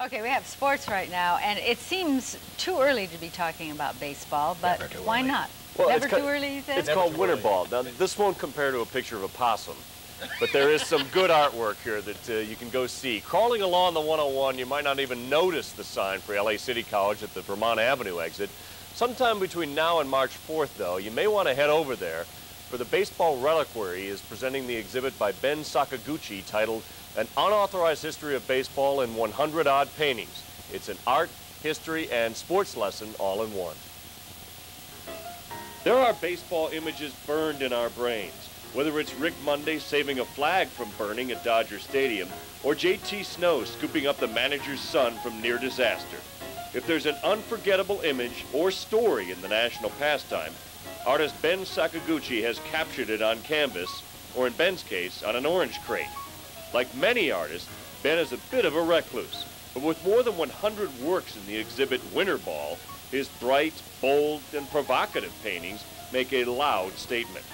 Okay, we have sports right now, and it seems too early to be talking about baseball, but why early. not? Well, Never it's too early, you said? It's Never called winter early. ball. Now, this won't compare to a picture of a possum, but there is some good artwork here that uh, you can go see. Crawling along the 101, you might not even notice the sign for LA City College at the Vermont Avenue exit. Sometime between now and March 4th, though, you may want to head over there for the Baseball Reliquary is presenting the exhibit by Ben Sakoguchi titled An Unauthorized History of Baseball in 100 Odd Paintings. It's an art, history, and sports lesson all in one. There are baseball images burned in our brains, whether it's Rick Monday saving a flag from burning at Dodger Stadium or JT Snow scooping up the manager's son from near disaster. If there's an unforgettable image or story in the national pastime, artist Ben Sakoguchi has captured it on canvas, or in Ben's case, on an orange crate. Like many artists, Ben is a bit of a recluse, but with more than 100 works in the exhibit Winter Ball, his bright, bold, and provocative paintings make a loud statement.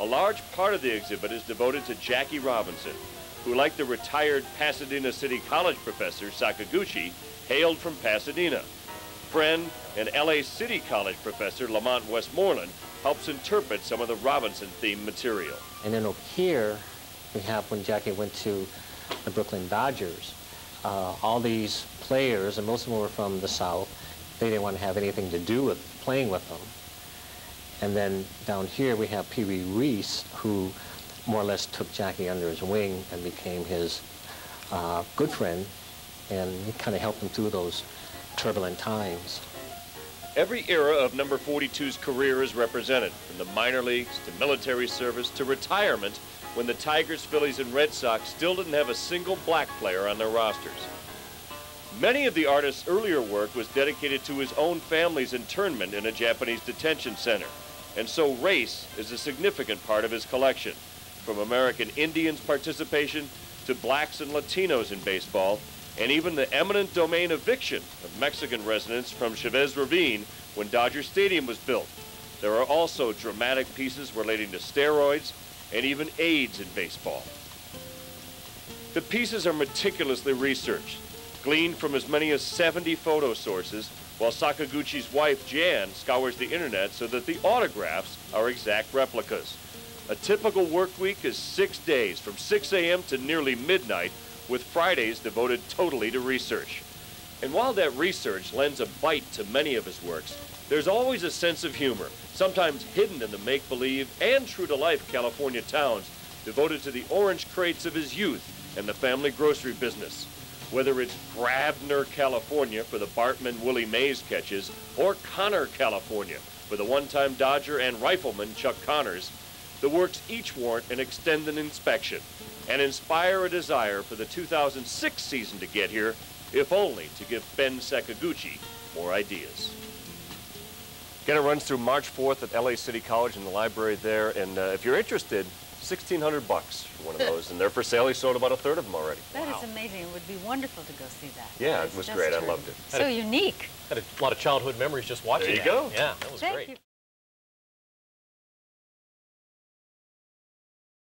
A large part of the exhibit is devoted to Jackie Robinson, who, like the retired Pasadena City College professor Sakoguchi, hailed from Pasadena. Friend and LA City College professor La Monte Westmoreland helps interpret some of the Robinson themed material. And then over here, we have when Jackie went to the Brooklyn Dodgers, uh, all these players, and most of them were from the South, they didn't want to have anything to do with playing with them. And then down here, we have Pee Wee Reese, who more or less took Jackie under his wing and became his uh, good friend, and kind of helped him through those turbulent times. Every era of number 42's career is represented, from the minor leagues to military service to retirement when the Tigers, Phillies, and Red Sox still didn't have a single black player on their rosters. Many of the artist's earlier work was dedicated to his own family's internment in a Japanese detention center, and so race is a significant part of his collection, from American Indians' participation to blacks and Latinos in baseball, and even the eminent domain eviction of Mexican residents from Chavez Ravine when Dodger Stadium was built. There are also dramatic pieces relating to steroids and even AIDS in baseball. The pieces are meticulously researched, gleaned from as many as 70 photo sources, while Sakoguchi's wife Jan scours the internet so that the autographs are exact replicas. A typical work week is six days from 6 a.m. to nearly midnight, with Fridays devoted totally to research. And while that research lends a bite to many of his works, there's always a sense of humor, sometimes hidden in the make believe and true to life California towns devoted to the orange crates of his youth and the family grocery business. Whether it's Grabner, California for the Bartman Willie Mays catches, or Connor, California for the one time Dodger and rifleman Chuck Connors, the works each warrant an extended inspection and inspire a desire for the 2006 season to get here, if only to give Ben Sakoguchi more ideas. Again, it runs through March 4th at LA City College in the library there, and uh, if you're interested, 1600 bucks for one of those, and they're for sale. He sold about a third of them already. That is amazing. It would be wonderful to go see that. Yeah, it was just great. I loved it. So unique. Had a lot of childhood memories just watching There you that. go. Yeah, that was Thank great. you.